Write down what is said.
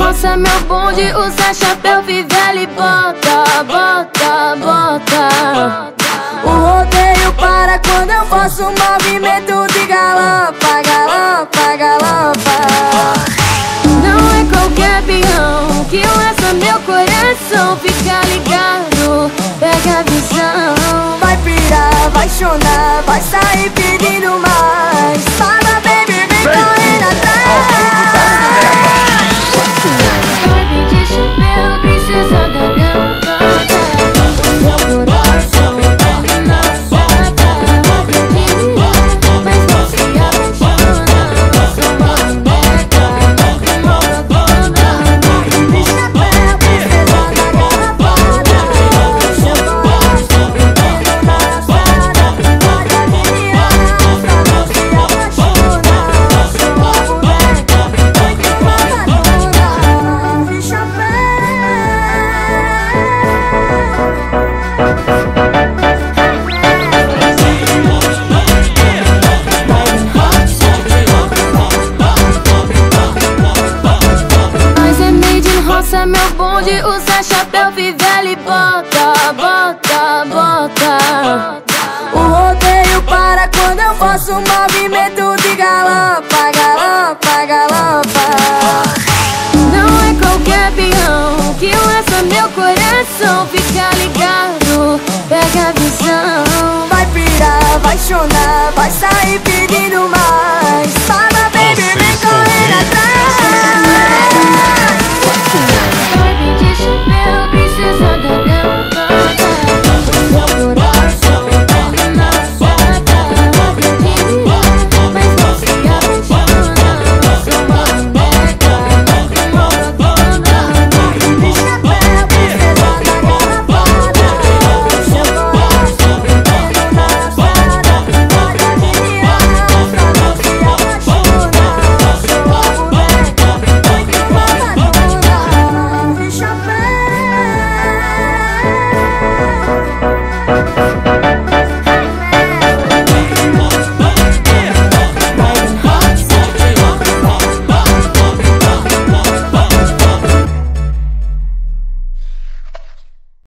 roça, meu bonde Usa chapéu, fivela e bota, bota, bota. O rodeio para quando eu faço um movimento de galopa, galopa, galopa Não é qualquer peão que lança meu coração Fica ligado, pega a visão. Vai pirar, vai chorar, roça, meu bonde Usa chapéu, fivela e bota, bota, bota. O rodeio para quando eu faço um movimento de galopa, galopa, galopa Não é qualquer peão que lança meu coração Fica ligado, pega a visão. Vai pirar, vai chorar, vai sair pedindo